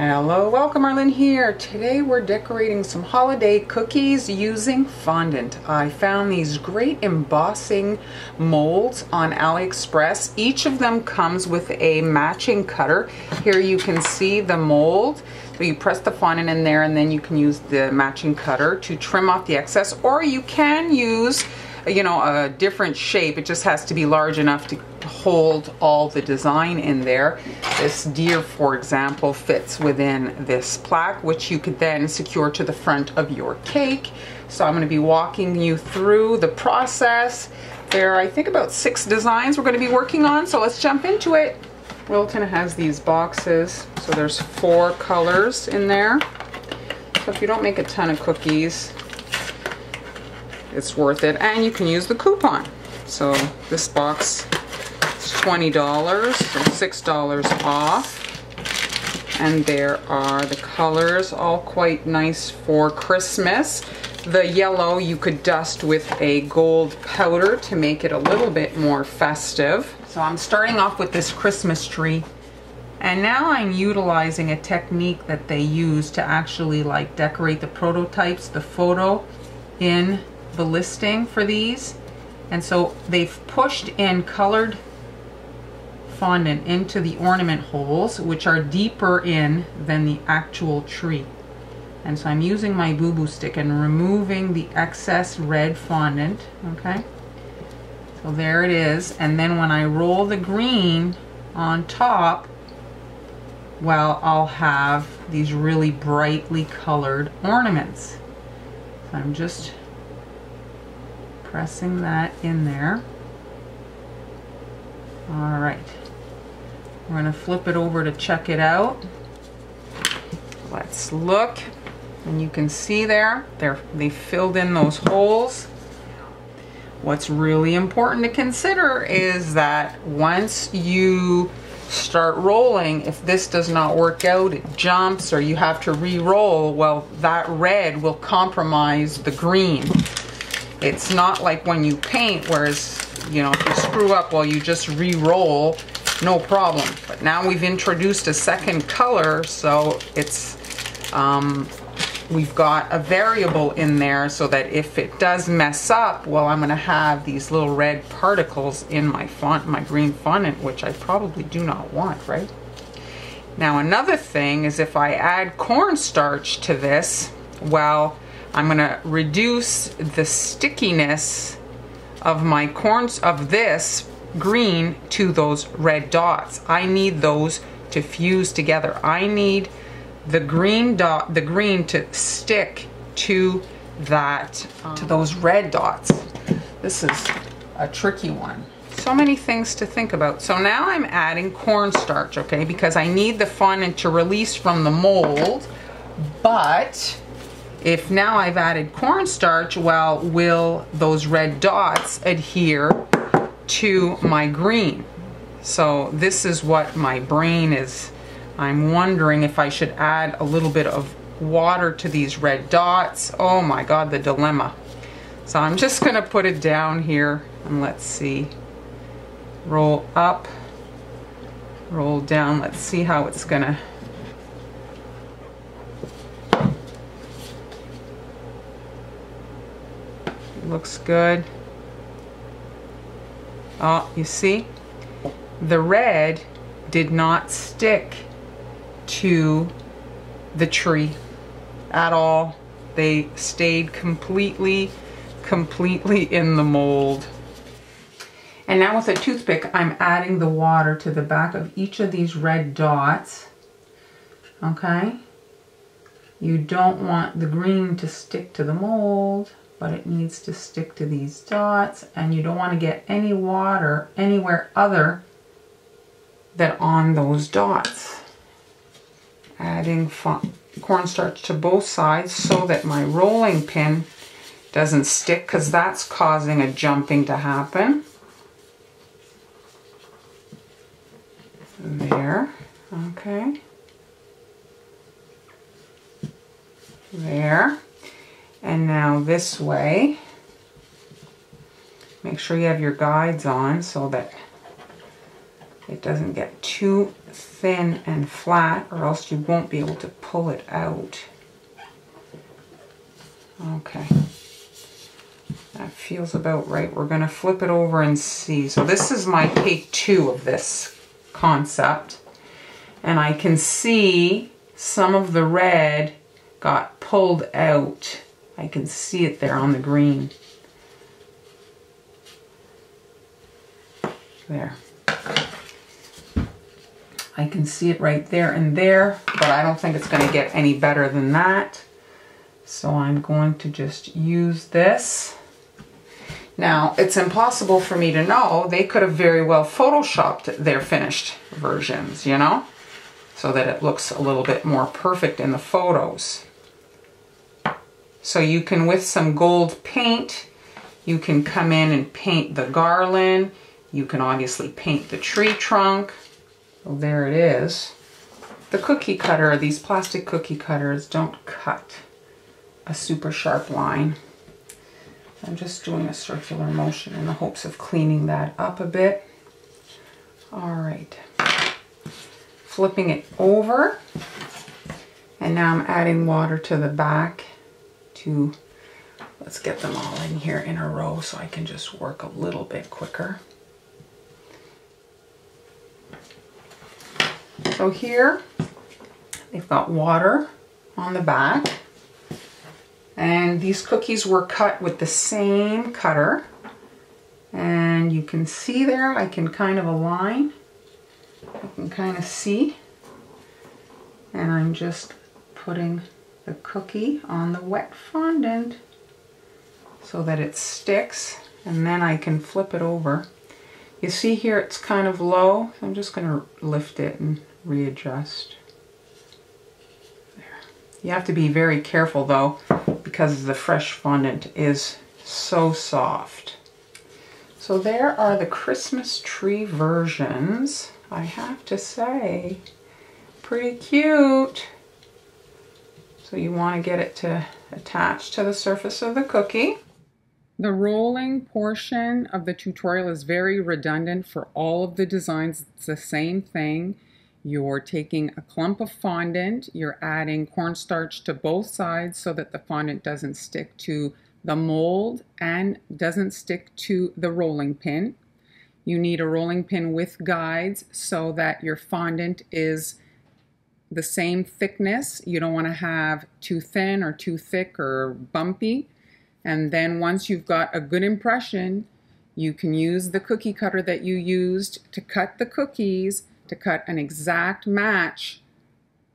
Hello, welcome Marlyn here. Today we're decorating some holiday cookies using fondant. I found these great embossing molds on AliExpress. Each of them comes with a matching cutter. Here you can see the mold. So you press the fondant in there and then you can use the matching cutter to trim off the excess or you can use you know, a different shape. It just has to be large enough to hold all the design in there. This deer, for example, fits within this plaque, which you could then secure to the front of your cake. So I'm going to be walking you through the process. There are, I think, about six designs we're going to be working on, so let's jump into it. Wilton has these boxes, so there's four colors in there. So if you don't make a ton of cookies, it's worth it. And you can use the coupon. So this box is $20, so $6 off. And there are the colors, all quite nice for Christmas. The yellow you could dust with a gold powder to make it a little bit more festive. So I'm starting off with this Christmas tree. And now I'm utilizing a technique that they use to actually like decorate the prototypes, the photo in the listing for these. And so they've pushed in colored fondant into the ornament holes, which are deeper in than the actual tree. And so I'm using my boo boo stick and removing the excess red fondant, okay? So there it is. And then when I roll the green on top, well, I'll have these really brightly colored ornaments. So I'm just pressing that in there. All right. We're to flip it over to check it out. Let's look. And you can see there, they filled in those holes. What's really important to consider is that once you start rolling, if this does not work out, it jumps or you have to re-roll, well, that red will compromise the green. It's not like when you paint, whereas, you know, if you screw up, well, you just re-roll, no problem. But now we've introduced a second color, so it's, um, we've got a variable in there so that if it does mess up, well, I'm gonna have these little red particles in my font, my green fondant, which I probably do not want, right? Now another thing is if I add cornstarch to this, well, I'm going to reduce the stickiness of my corns of this green to those red dots. I need those to fuse together. I need the green dot, the green to stick to that, um, to those red dots. This is a tricky one. So many things to think about. So now I'm adding cornstarch, okay, because I need the fondant to release from the mold, but if now I've added cornstarch, well, will those red dots adhere to my green? So this is what my brain is. I'm wondering if I should add a little bit of water to these red dots. Oh my God, the dilemma. So I'm just gonna put it down here and let's see. Roll up, roll down. Let's see how it's gonna looks good. Oh, you see? The red did not stick to the tree at all. They stayed completely, completely in the mold. And now with a toothpick, I'm adding the water to the back of each of these red dots. Okay? You don't want the green to stick to the mold but it needs to stick to these dots and you don't want to get any water anywhere other than on those dots. Adding cornstarch to both sides so that my rolling pin doesn't stick because that's causing a jumping to happen. There, okay. There. And now this way, make sure you have your guides on so that it doesn't get too thin and flat or else you won't be able to pull it out. Okay. That feels about right. We're going to flip it over and see. So this is my take two of this concept. And I can see some of the red got pulled out. I can see it there on the green. There. I can see it right there and there, but I don't think it's going to get any better than that. So I'm going to just use this. Now, it's impossible for me to know. They could have very well photoshopped their finished versions, you know, so that it looks a little bit more perfect in the photos. So you can, with some gold paint, you can come in and paint the garland. You can obviously paint the tree trunk. Well, there it is. The cookie cutter, these plastic cookie cutters don't cut a super sharp line. I'm just doing a circular motion in the hopes of cleaning that up a bit. All right, flipping it over. And now I'm adding water to the back let's get them all in here in a row so I can just work a little bit quicker. So here, they've got water on the back. And these cookies were cut with the same cutter. And you can see there, I can kind of align. I can kind of see. And I'm just putting the cookie on the wet fondant so that it sticks. And then I can flip it over. You see here it's kind of low. I'm just going to lift it and readjust. There. You have to be very careful though because the fresh fondant is so soft. So there are the Christmas tree versions. I have to say, pretty cute. So you want to get it to attach to the surface of the cookie. The rolling portion of the tutorial is very redundant for all of the designs. It's the same thing. You're taking a clump of fondant, you're adding cornstarch to both sides so that the fondant doesn't stick to the mold and doesn't stick to the rolling pin. You need a rolling pin with guides so that your fondant is the same thickness. You don't want to have too thin or too thick or bumpy. And then once you've got a good impression, you can use the cookie cutter that you used to cut the cookies to cut an exact match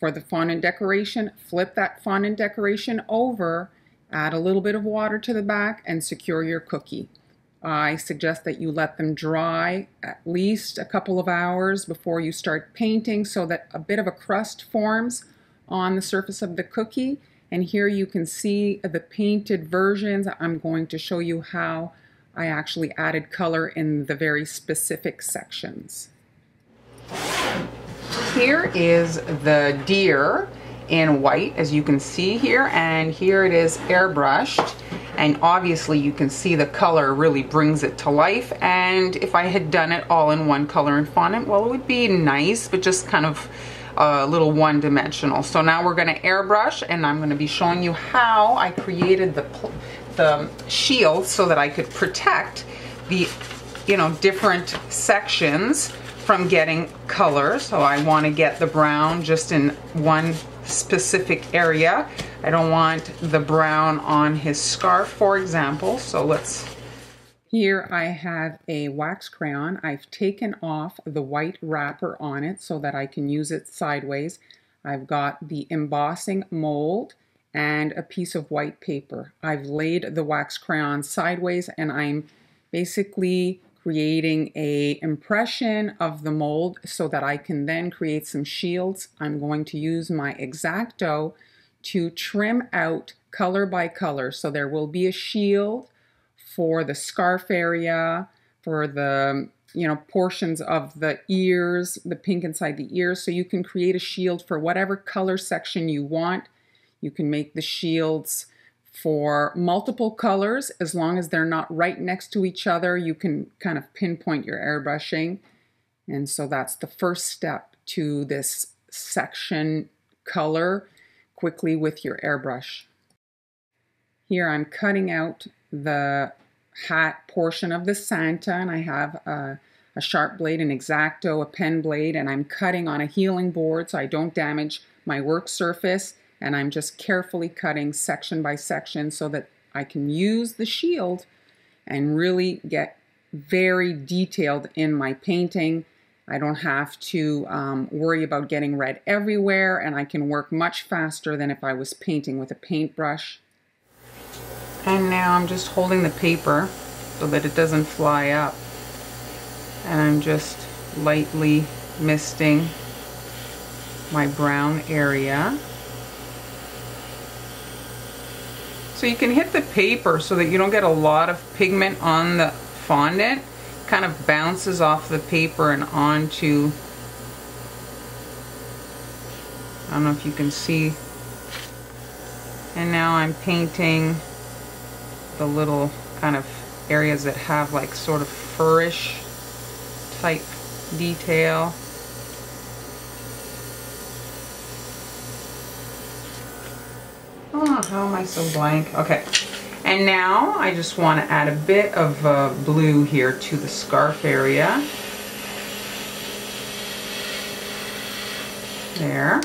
for the fondant decoration, flip that fondant decoration over, add a little bit of water to the back, and secure your cookie. I suggest that you let them dry at least a couple of hours before you start painting so that a bit of a crust forms on the surface of the cookie. And here you can see the painted versions. I'm going to show you how I actually added color in the very specific sections. Here is the deer in white, as you can see here, and here it is airbrushed. And obviously you can see the color really brings it to life. And if I had done it all in one color and fondant, well, it would be nice, but just kind of a little one-dimensional. So now we're gonna airbrush, and I'm gonna be showing you how I created the, the shield so that I could protect the, you know, different sections from getting color. So I want to get the brown just in one specific area. I don't want the brown on his scarf, for example. So let's here I have a wax crayon. I've taken off the white wrapper on it so that I can use it sideways. I've got the embossing mold and a piece of white paper. I've laid the wax crayon sideways and I'm basically creating a impression of the mold so that I can then create some shields. I'm going to use my X-Acto to trim out color by color. So there will be a shield for the scarf area, for the you know portions of the ears, the pink inside the ears. So you can create a shield for whatever color section you want. You can make the shields for multiple colors as long as they're not right next to each other you can kind of pinpoint your airbrushing And so that's the first step to this section color quickly with your airbrush. Here I'm cutting out the hat portion of the Santa and I have a, a sharp blade, an X-Acto, a pen blade, and I'm cutting on a healing board so I don't damage my work surface and I'm just carefully cutting section by section so that I can use the shield and really get very detailed in my painting. I don't have to um, worry about getting red everywhere and I can work much faster than if I was painting with a paintbrush. And now I'm just holding the paper so that it doesn't fly up. And I'm just lightly misting my brown area. So you can hit the paper so that you don't get a lot of pigment on the fondant. Kind of bounces off the paper and onto, I don't know if you can see. And now I'm painting the little kind of areas that have like sort of furish type detail. Oh, how am I so blank? Okay. And now I just want to add a bit of uh, blue here to the scarf area. There.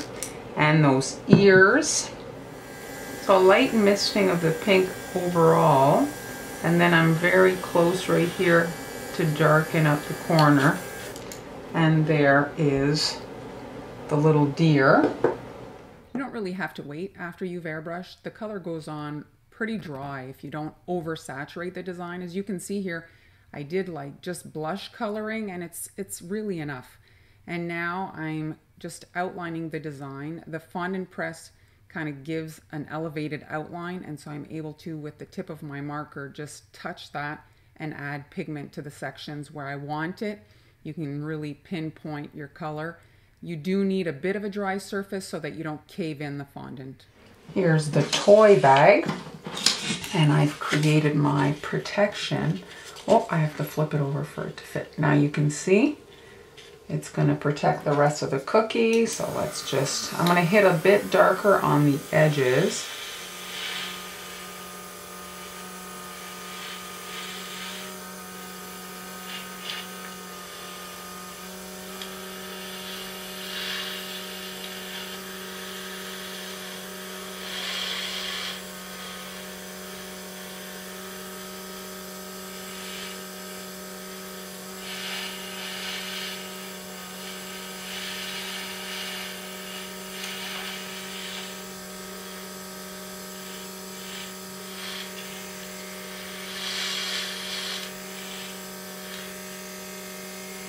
And those ears. So a light misting of the pink overall. And then I'm very close right here to darken up the corner. And there is the little deer. Don't really have to wait after you've airbrushed. The color goes on pretty dry if you don't oversaturate the design. As you can see here, I did like just blush coloring and it's it's really enough. And now I'm just outlining the design. The fondant press kind of gives an elevated outline and so I'm able to with the tip of my marker just touch that and add pigment to the sections where I want it. You can really pinpoint your color. You do need a bit of a dry surface so that you don't cave in the fondant. Here's the toy bag and I've created my protection. Oh, I have to flip it over for it to fit. Now you can see it's going to protect the rest of the cookie. So let's just, I'm going to hit a bit darker on the edges.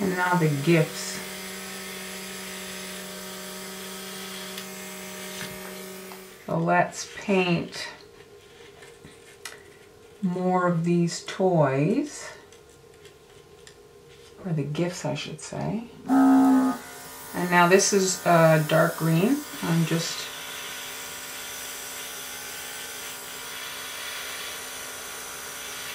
And now the gifts. So let's paint more of these toys, or the gifts I should say. And now this is uh, dark green. I'm just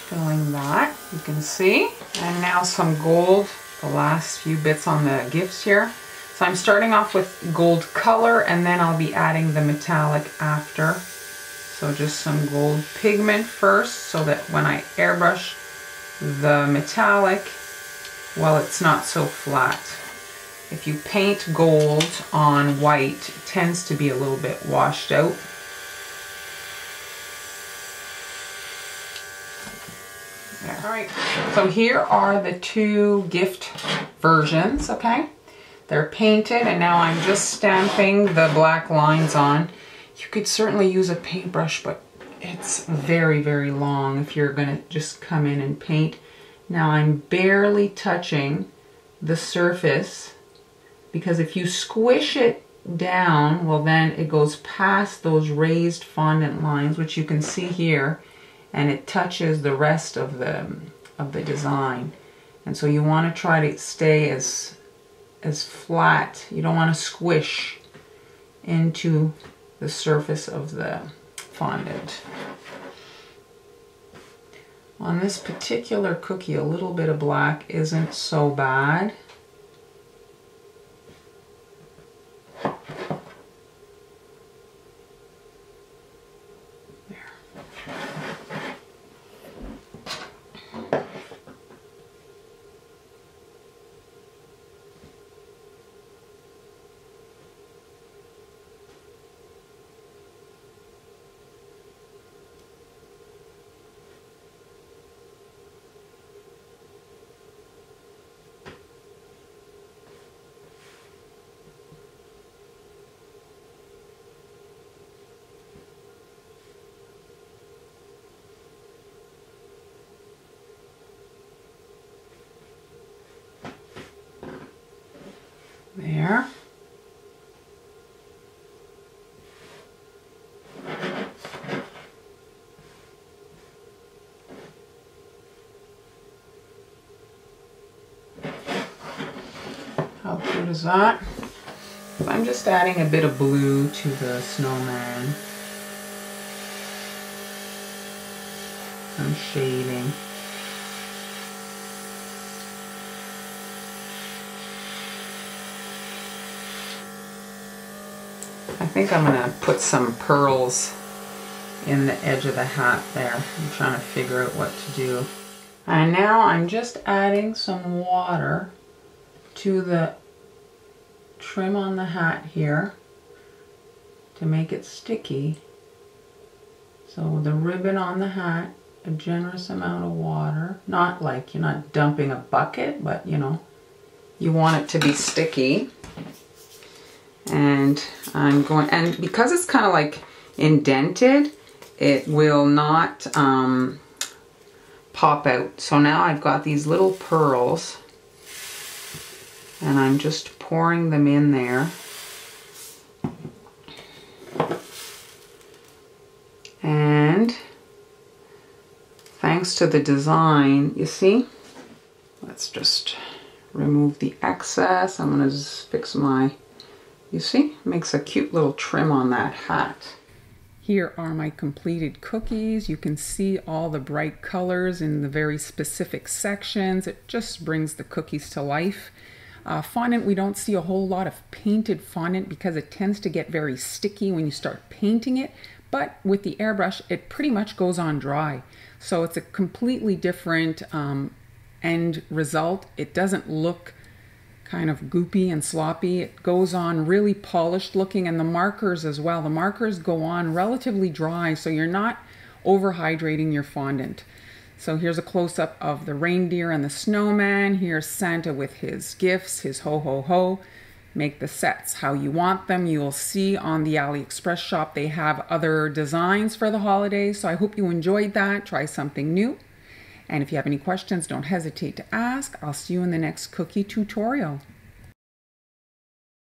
filling that, you can see. And now some gold the last few bits on the gifts here. So I'm starting off with gold color and then I'll be adding the metallic after. So just some gold pigment first so that when I airbrush the metallic, well it's not so flat. If you paint gold on white, it tends to be a little bit washed out. All right, so here are the two gift versions, okay? They're painted and now I'm just stamping the black lines on. You could certainly use a paintbrush, but it's very, very long if you're gonna just come in and paint. Now I'm barely touching the surface because if you squish it down, well then it goes past those raised fondant lines, which you can see here, and it touches the rest of the of the design. And so you want to try to stay as as flat. You don't want to squish into the surface of the fondant. On this particular cookie a little bit of black isn't so bad There. How cute is that? I'm just adding a bit of blue to the snowman. I'm shading. I think I'm gonna put some pearls in the edge of the hat there. I'm trying to figure out what to do. And now I'm just adding some water to the trim on the hat here to make it sticky. So the ribbon on the hat, a generous amount of water. Not like you're not dumping a bucket, but you know, you want it to be sticky. And I'm going, and because it's kind of like indented, it will not um, pop out. So now I've got these little pearls and I'm just pouring them in there. And thanks to the design, you see, let's just remove the excess. I'm gonna fix my, you see, makes a cute little trim on that hat. Here are my completed cookies. You can see all the bright colors in the very specific sections. It just brings the cookies to life. Uh, fondant, we don't see a whole lot of painted fondant because it tends to get very sticky when you start painting it. But with the airbrush, it pretty much goes on dry. So it's a completely different um, end result. It doesn't look kind of goopy and sloppy. It goes on really polished looking and the markers as well. The markers go on relatively dry so you're not overhydrating your fondant. So here's a close-up of the reindeer and the snowman. Here's Santa with his gifts, his ho-ho-ho. Make the sets how you want them. You'll see on the AliExpress shop they have other designs for the holidays. So I hope you enjoyed that. Try something new. And if you have any questions, don't hesitate to ask. I'll see you in the next cookie tutorial.